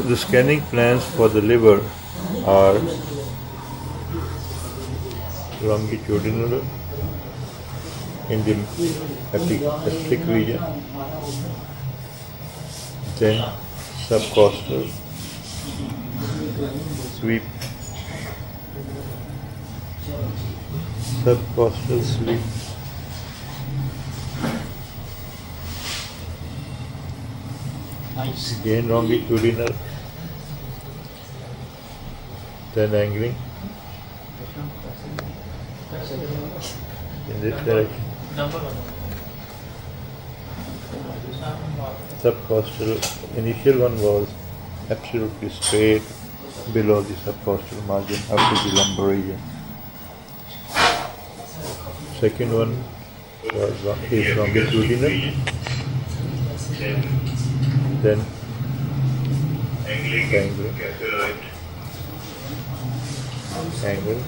The scanning plans for the liver are longitudinal in the epigastric region, then subcostal sweep, subcostal sweep, again longitudinal, then angling in this direction. Subcostal, initial one was absolutely straight below the subcostal margin up to the lumbar region. Second one was is longitudinal, then triangle, angle,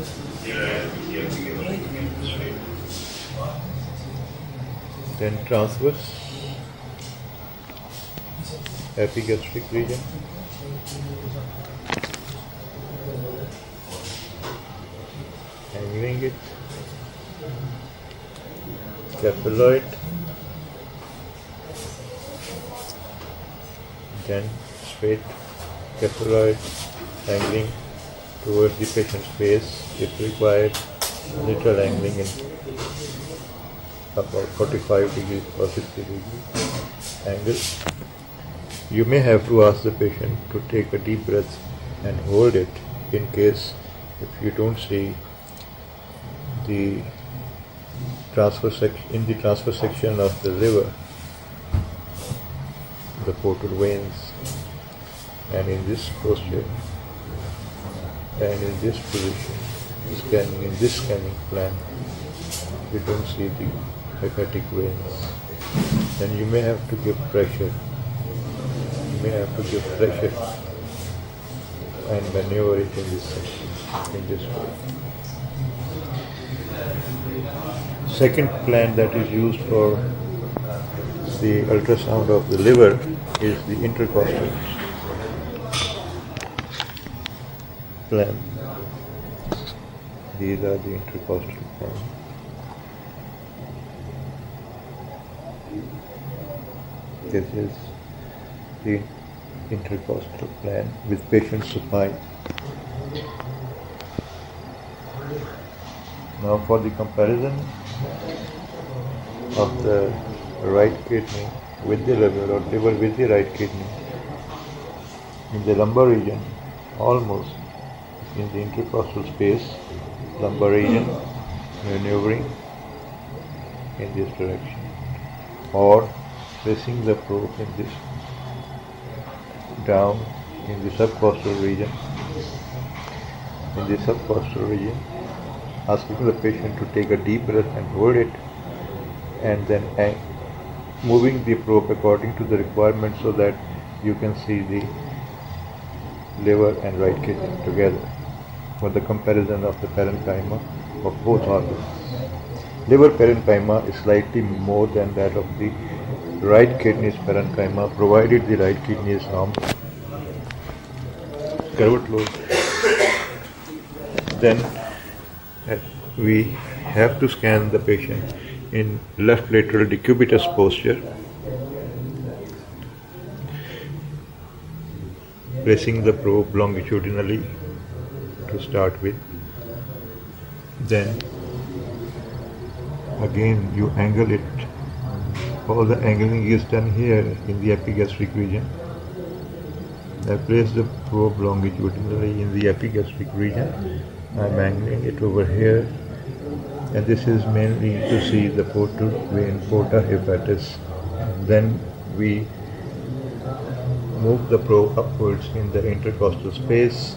then transverse, epigastric region, angling it, cephaloid, then straight cephaloid, angling towards the patient's face if required, lateral angling in about 45 degrees or 60 degrees angle. You may have to ask the patient to take a deep breath and hold it in case if you don't see the transverse section in the transverse section of the liver the portal veins. And in this posture and in this position scanning in this scanning plan you don't see the hepatic veins. Then you may have to give pressure. You may have to give pressure. And maneuver it in this section in this way. Second plan that is used for the ultrasound of the liver is the intercostal plan. These are the intercostal plans. This is the intercostal plan with patient supine. Now for the comparison of the right kidney with the liver or liver with the right kidney. In the lumbar region almost in the intercostal space lumbar region maneuvering in this direction. Or placing the probe in this down in the subcostal region. In the subcostal region asking the patient to take a deep breath and hold it and then moving the probe according to the requirement so that you can see the liver and right kidney together for the comparison of the parenchyma of both organs. Liver parenchyma is slightly more than that of the right kidney's parenchyma provided the right kidney is normal. Curved. Then uh, we have to scan the patient in left lateral decubitus posture, placing the probe longitudinally to start with. Then again you angle it. All the angling is done here in the epigastric region. I place the probe longitudinally in the epigastric region. I'm angling it over here and this is mainly to see the portal vein porta hepatis. Then we move the probe upwards in the intercostal space.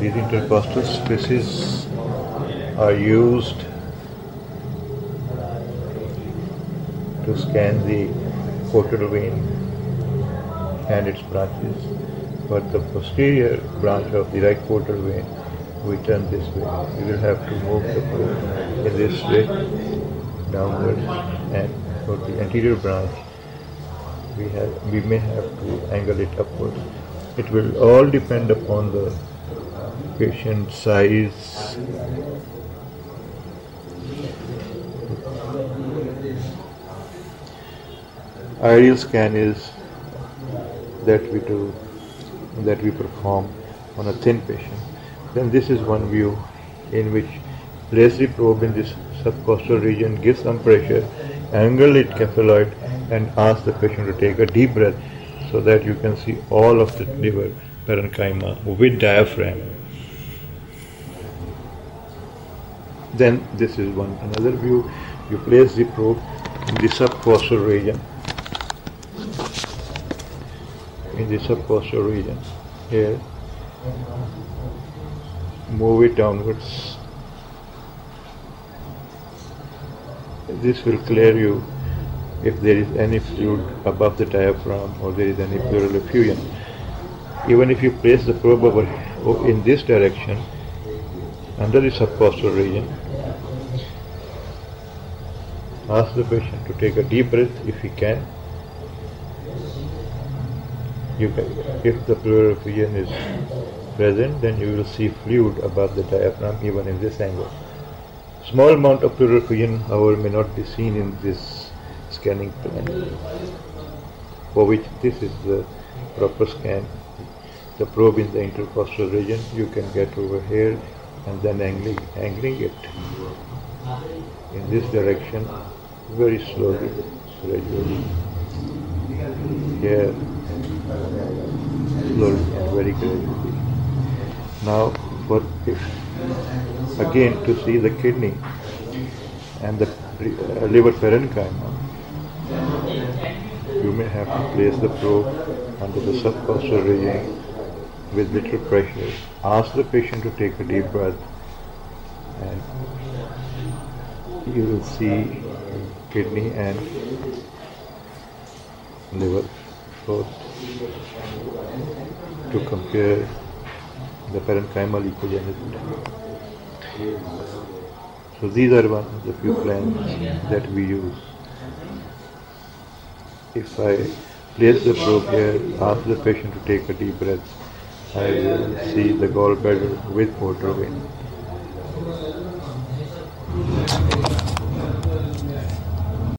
These intercostal spaces are used to scan the portal vein and its branches. But the posterior branch of the right portal vein we turn this way. We will have to move the probe in this way downwards and for the anterior branch we have we may have to angle it upwards. It will all depend upon the patient size. Ideal scan is that we do that we perform on a thin patient. Then this is one view in which place the probe in this subcostal region, give some pressure, angle it cephaloid and ask the patient to take a deep breath so that you can see all of the liver parenchyma with diaphragm. Then this is one another view. You place the probe in the subcostal region. In the subcostal region. Here. Move it downwards. This will clear you if there is any fluid above the diaphragm or there is any pleural effusion. Even if you place the probe over in this direction, under the subcostal region, ask the patient to take a deep breath if he can. You can if the pleural effusion is present, then you will see fluid above the diaphragm even in this angle. Small amount of pleural however, may not be seen in this scanning plan, for which this is the proper scan. The probe in the intercostal region, you can get over here and then angling, angling it in this direction very slowly, gradually. Here, slowly and very gradually. Now, for again to see the kidney and the uh, liver parenchyma, you may have to place the probe under the subcostal region with little pressure. Ask the patient to take a deep breath and you will see kidney and liver both to compare the parent parenchymal echogenicity. So these are one of the few plans that we use. If I place the probe here, ask the patient to take a deep breath, I will see the gallbladder with water vein.